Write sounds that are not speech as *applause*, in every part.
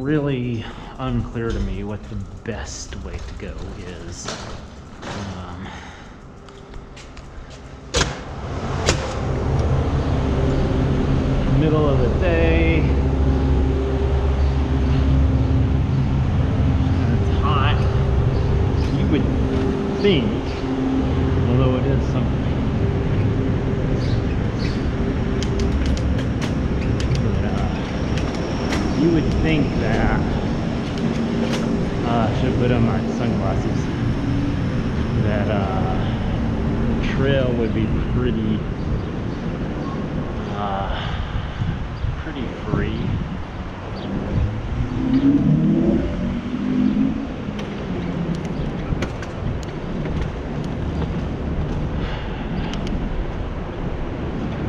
really unclear to me what the best way to go is. Um, middle of the day. and It's hot. You would think, although it is something, that uh, you would think that uh, I should put on my sunglasses. That uh, trail would be pretty uh, pretty free.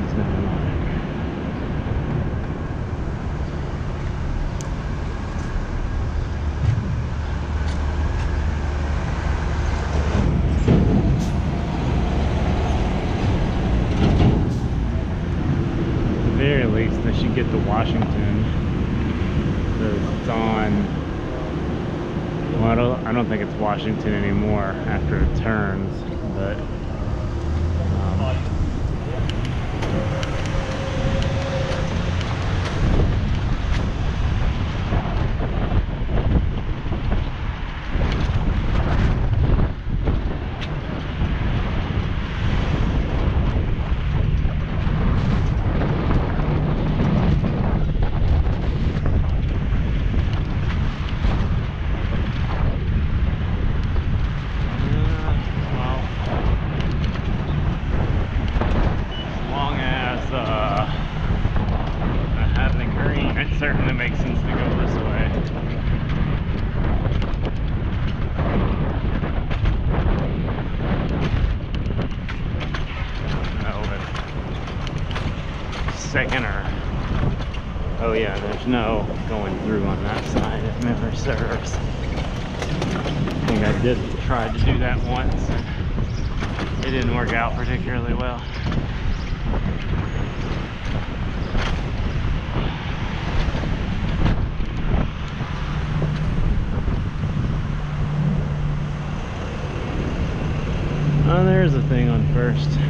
It's not mine. At the very should get to Washington. It's on. Well, I don't, I don't think it's Washington anymore after it turns, but. Um, well, as long as uh, I have the green, it certainly makes sense to go this way. No, but second or yeah, there's no going through on that side if memory serves. I think I did try to do that once. It didn't work out particularly well. Oh, there's a thing on first.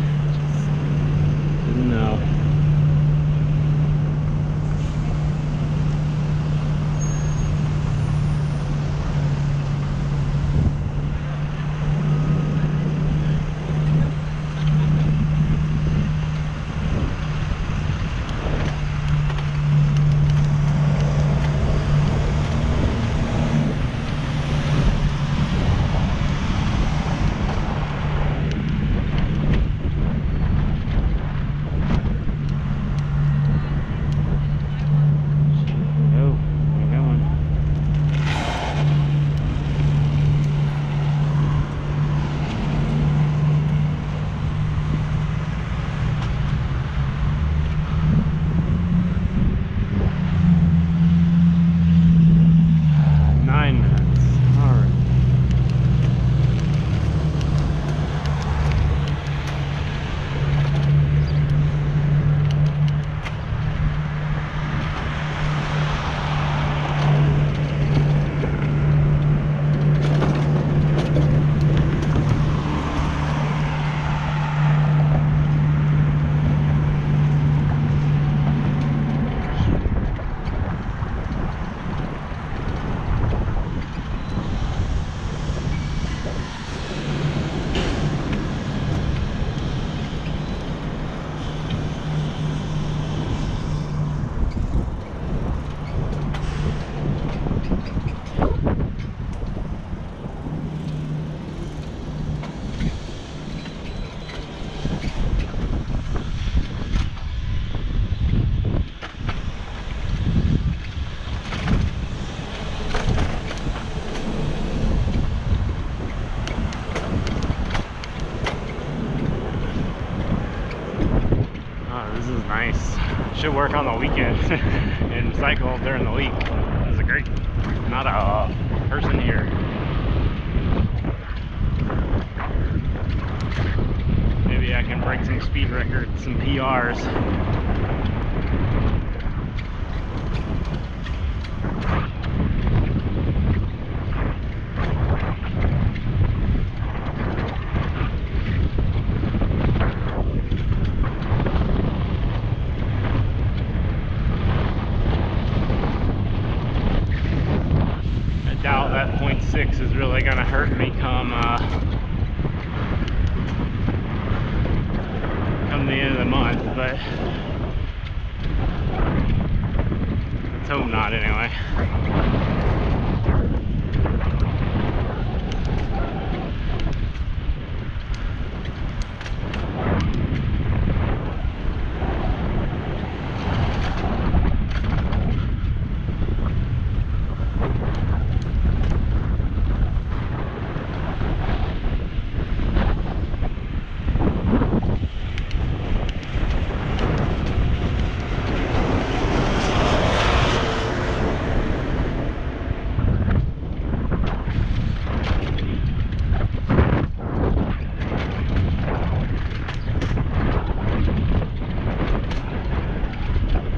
This is nice. Should work on the weekend *laughs* and cycle during the week. This is a great. Not a person here. Maybe I can break some speed records, some PRs. is really gonna hurt me come uh, come the end of the month, but let's hope not anyway.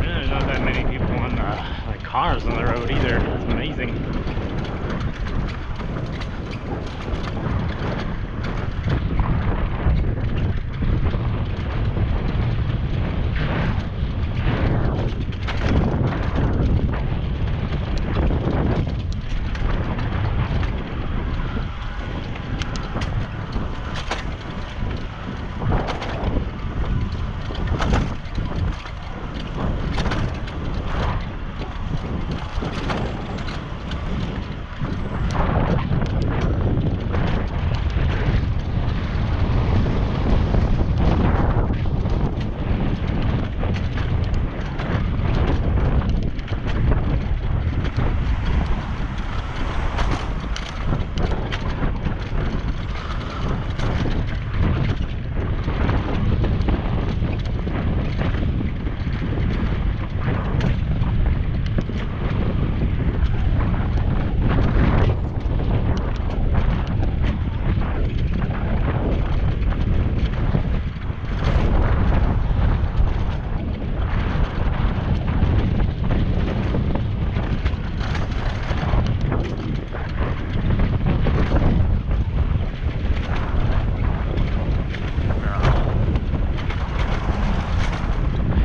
Yeah, There's not that many the like cars on the road either. It's amazing.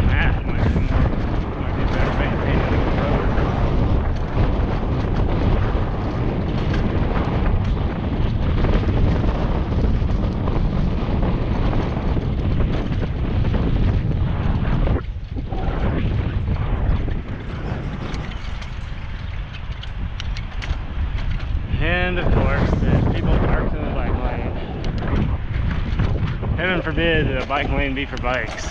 That might be more- might be better maintained than the road. And of course, there's people parked in the bike lane. Heaven forbid that a bike lane be for bikes.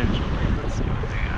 Eventually. Let's what they